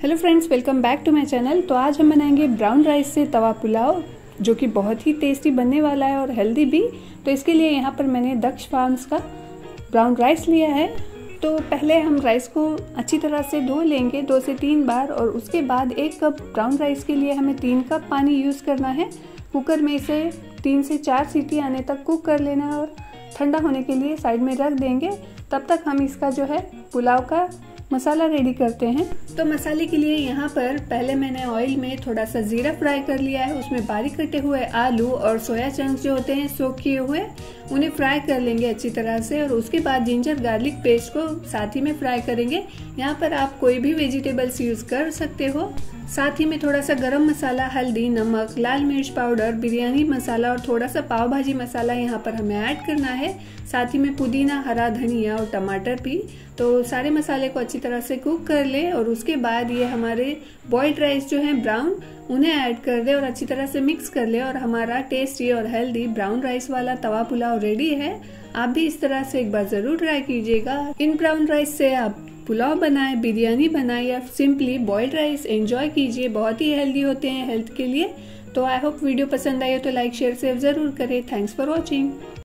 Hello friends welcome back to my channel तो आज हम बनाएँगे ब्राउन राइस से तवा पुलाव, जो कि बहुत ही टेस्टी बनने वाला है और हेल्दी भी। तो इसके लिए यहाँ पर मैंने दक्ष फार्म्स का ब्राउन राइस लिया है। तो पहले हम राइस को अच्छी तरह से धो लेंगे, दो से तीन बार, और उसके बाद एक कप ब्राउन राइस के लिए हमें तीन कप पानी यूज़ करना है। कुकर में इसे तीन से चार सीटी आने तक कुक कर लेना है और ठंडा होने के लिए साइड में रख देंगे। तब तक हम इसका जो है पुलाव का मसाला रेडी करते हैं। तो मसाले के लिए यहाँ पर पहले मैंने ऑयल में थोड़ा सा जीरा फ्राई कर लिया है। उसमें बारीक कटे हुए आलू और सोया चंक्स जो होते हैं सोक किए हुए, उन्हें फ्राई कर लेंगे अच्छी तरह से और उसके बाद जिंजर गार्लिक पेस्ट को साथ ही में फ्राई करेंगे। यहाँ पर आप कोई भी वेजिटेबल्स यूज़ कर सकते हो। साथ ही में थोड़ा सा गरम मसाला, हल्दी, नमक, लाल मिर्च पाउडर बिरयानी मसाला और थोड़ा सा पाव भाजी मसाला यहाँ पर हमें ऐड करना है। साथ ही में पुदीना, हरा धनिया और टमाटर भी। तो सारे मसाले को अच्छी तरह से कुक कर ले और उसके बाद ये हमारे बॉइल्ड राइस जो है ब्राउन उन्हें ऐड कर दे और अच्छी तरह से मिक्स कर ले और हमारा टेस्टी और हेल्दी ब्राउन राइस वाला तवा पुलाव रेडी है। आप भी इस तरह से एक बार ज़रूर ट्राई कीजिएगा। इन ब्राउन राइस से आप पुलाव बनाए, बिरयानी बनाए या सिंपली बॉइल्ड राइस एंजॉय कीजिए। बहुत ही हेल्दी होते हैं हेल्थ के लिए। तो आई होप वीडियो पसंद आई हो तो लाइक शेयर सेव ज़रूर करें। Thanks for watching